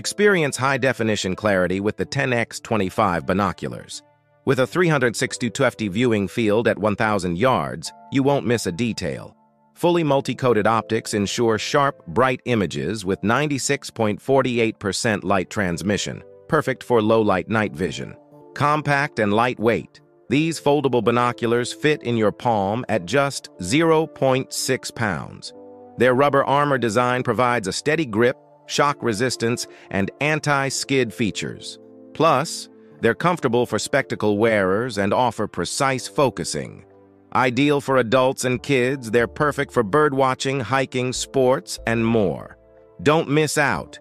Experience high-definition clarity with the 10x25 binoculars. With a 362 FT viewing field at 1,000 yards, you won't miss a detail. Fully multi-coated optics ensure sharp, bright images with 96.48% light transmission, perfect for low-light night vision. Compact and lightweight, these foldable binoculars fit in your palm at just 0.6 pounds. Their rubber armor design provides a steady grip, shock resistance, and anti-skid features. Plus, they're comfortable for spectacle wearers and offer precise focusing. Ideal for adults and kids, they're perfect for birdwatching, hiking, sports, and more. Don't miss out.